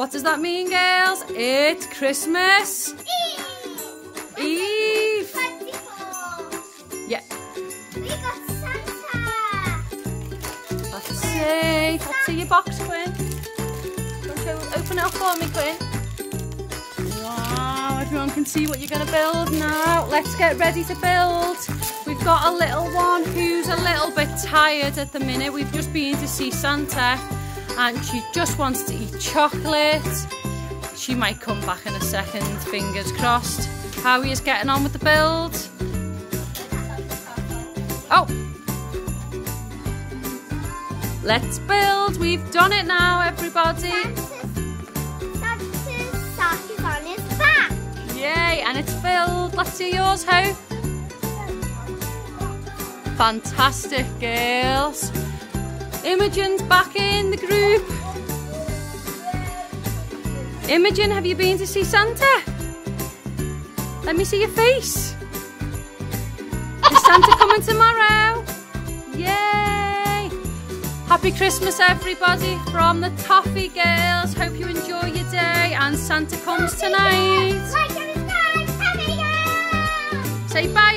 What does that mean, girls? It's Christmas Eve. Eve. 24. Yeah. We got Santa. Let's see. Let's see your box, Quinn. Don't you open it up for me, Quinn. Wow, everyone can see what you're going to build now. Let's get ready to build. We've got a little one who's a little bit tired at the minute. We've just been to see Santa and she just wants to eat chocolate. She might come back in a second, fingers crossed. How is getting on with the build? Oh, Let's build. We've done it now, everybody. Yay, and it's filled. Let's see yours, Hope. Fantastic, girls. Imogen's back in Imogen, have you been to see Santa? Let me see your face. Is Santa coming tomorrow? Yay! Happy Christmas, everybody, from the Toffee Girls. Hope you enjoy your day and Santa comes tonight. Like and subscribe. Happy Say bye.